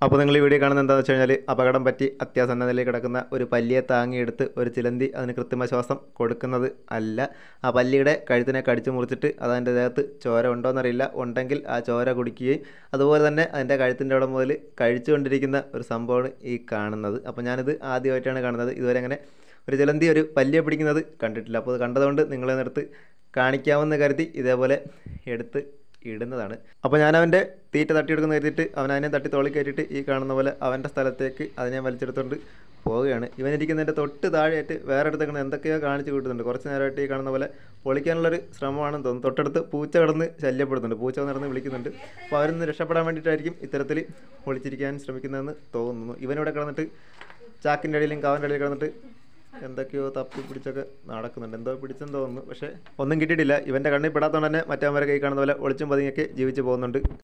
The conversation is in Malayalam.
അപ്പോൾ നിങ്ങൾ ഈ വീഡിയോ കാണുന്നത് എന്താണെന്ന് വെച്ച് കഴിഞ്ഞാൽ അപകടം പറ്റി അത്യാസന്ന നിലയിൽ കിടക്കുന്ന ഒരു പല്ലിയെ താങ്ങിയെടുത്ത് ഒരു ചിലന്തി അതിന് കൃത്രിമ ശ്വാസം കൊടുക്കുന്നത് അല്ല. ആ പല്ലിയുടെ കഴുത്തിനെ കടിച്ചു മുറിച്ചിട്ട് അത് അതിന്റെ ദേഹത്ത് ചോര ഉണ്ടോയെന്നറിയില്ല ഉണ്ടെങ്കിൽ ആ ചോര കുടിക്കുകയും അതുപോലെ തന്നെ അതിന്റെ കഴുത്തിന്റെ അവിടെ മുതൽ കഴിച്ചുകൊണ്ടിരിക്കുന്ന ഒരു സംഭവമാണ് ഈ കാണുന്നത്. അപ്പോൾ ഞാനിത് ആദ്യമായിട്ടാണ് കാണുന്നത്. ഇതുവരെ അങ്ങനെ ഒരു ചിലന്തി ഒരു പല്ലിയെ പിടിക്കുന്നത് കണ്ടിട്ടില്ല. അപ്പോൾ അത് കണ്ടതുകൊണ്ട് നിങ്ങളെ നിർത്ത് കാണിക്കാമെന്ന് കരുതി ഇതേപോലെ എടുത്ത് ഇടുന്നതാണ്. അപ്പോൾ ഞാൻ അവന്റെ തീറ്റ തട്ടിയെടുക്കുന്ന കരുതിയിട്ട് അവൻ അതിനെ തട്ടി തോളി കയറ്റിയിട്ട് ഈ കാണുന്ന പോലെ അവന്റെ സ്ഥലത്തേക്ക് അതിനെ വലിച്ചെടുത്തുകൊണ്ട് പോവുകയാണ്. ഇവൻ ഇരിക്കുന്നതിന്റെ തൊട്ട് താഴെയായിട്ട് വേറെ അടുത്തേക്ക് എന്തൊക്കെയോ കാണിച്ചു കൂട്ടുന്നുണ്ട്. കുറച്ച് നേരമായിട്ട് ഈ കാണുന്ന പോലെ പൊളിക്കാനുള്ളൊരു ശ്രമമാണെന്ന് തോന്നുന്നു. തൊട്ടടുത്ത് പൂച്ച കിടന്ന് ശല്യപ്പെടുന്നുണ്ട്. പൂച്ച നടന്ന് വിളിക്കുന്നുണ്ട്. അപ്പോൾ അവരൊന്ന് രക്ഷപ്പെടാൻ വേണ്ടിയിട്ടായിരിക്കും ഇത്തരത്തിൽ ഒളിച്ചിരിക്കാൻ ശ്രമിക്കുന്നതെന്ന് തോന്നുന്നു. ഇവനിവിടെ കിടന്നിട്ട് ചാക്കിന്റെ അടിയിലും കാവിന്റെ അടിയിലും കിടന്നിട്ട് എന്തൊക്കെയോ തപ്പി പിടിച്ചൊക്കെ നടക്കുന്നുണ്ട്. എന്തോ പിടിച്ചെന്ന് തോന്നുന്നു. പക്ഷേ ഒന്നും കിട്ടിയിട്ടില്ല. ഇവന്റെ കണ്ണിൽ പെടാത്തതുകൊണ്ട് തന്നെ മറ്റേ കൈ കാണുന്ന പോലെ ഒളിച്ചും പതുങ്ങിയൊക്കെ ജീവിച്ച് പോകുന്നുണ്ട്.